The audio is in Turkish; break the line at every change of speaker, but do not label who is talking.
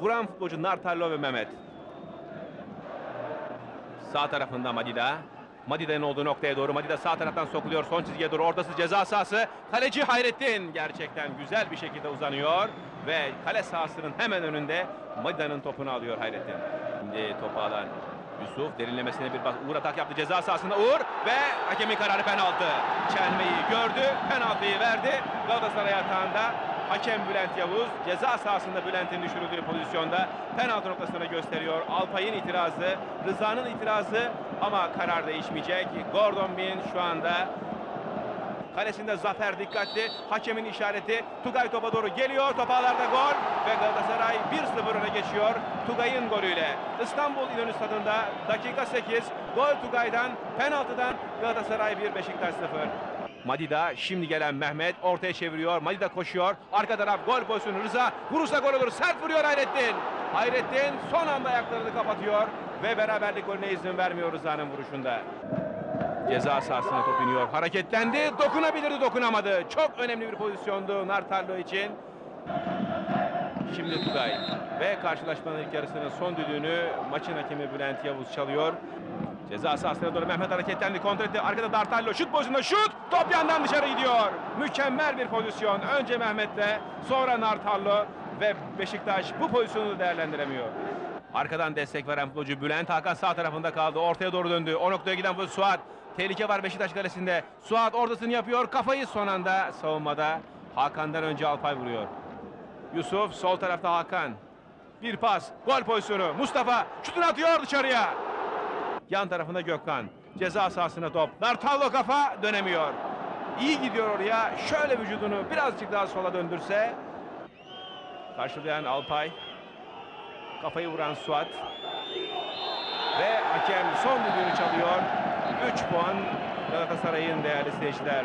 Vuran futbolcu Nartallo ve Mehmet. Sağ tarafında Madida. Madida'nın olduğu noktaya doğru. Madida sağ taraftan sokuluyor. Son çizgiye doğru. Ortası ceza sahası. Kaleci Hayrettin gerçekten güzel bir şekilde uzanıyor. Ve kale sahasının hemen önünde Madida'nın topunu alıyor Hayrettin. Şimdi topu alan Yusuf derinlemesine bir bas. Uğur atak yaptı ceza sahasında Uğur ve hakemin kararı penaltı. Çelmeyi gördü. Penaltıyı verdi. Galatasaray atağında Hakem Bülent Yavuz ceza sahasında Bülent'in düşürüldüğü pozisyonda penaltı noktasına gösteriyor. Alpay'ın itirazı, Rıza'nın itirazı ama karar değişmeyecek. Gordon Bin şu anda kalesinde Zafer dikkatli. Hakemin işareti Tugay topa doğru geliyor. Topalarda gol ve Galatasaray 1-0 öne geçiyor. Tugay'ın golüyle. İstanbul İnönü Stadı'nda dakika 8 gol Tugay'dan penaltıdan Galatasaray 1 Beşiktaş 0. Madida şimdi gelen Mehmet ortaya çeviriyor. Madida koşuyor. Arka taraf gol pozisyonu Rıza. Vurursa gol olur. Sert vuruyor Hayrettin. Hayrettin son anda ayaklarını kapatıyor ve beraberlik golüne izin vermiyor Rıza'nın vuruşunda. Ceza sahasına top iniyor. Hareketlendi. Dokunabilirdi dokunamadı. Çok önemli bir pozisyondu Nartallo için. Şimdi Tugay. Ve karşılaşmanın ilk yarısının son düdüğünü maçın hakemi Bülent Yavuz çalıyor. Ceza sahasına doğru Mehmet hareketlendi. Kontrol etti. Arkada Dartallo şut pozisyonunda şut. Top yandan dışarı gidiyor. Mükemmel bir pozisyon. Önce Mehmet'le sonra Nartallo ve Beşiktaş bu pozisyonu değerlendiremiyor. Arkadan destek veren futbolcu Bülent Hakan sağ tarafında kaldı. Ortaya doğru döndü. O noktaya giden bu Suat. Tehlike var Beşiktaş kalesinde. Suat ortasını yapıyor. Kafayı son anda savunmada. Hakan'dan önce Alpay vuruyor. Yusuf sol tarafta Hakan. Bir pas. Gol pozisyonu. Mustafa şutunu atıyor dışarıya. Yan tarafında Gökhan. Ceza sahasına top. Nartallo kafa dönemiyor. İyi gidiyor oraya. Şöyle vücudunu birazcık daha sola döndürse. Karşılayan Alpay. Kafayı vuran Suat. Ve hakem son düdüğünü çalıyor. 3 puan Galatasaray'ın değerli seyirciler.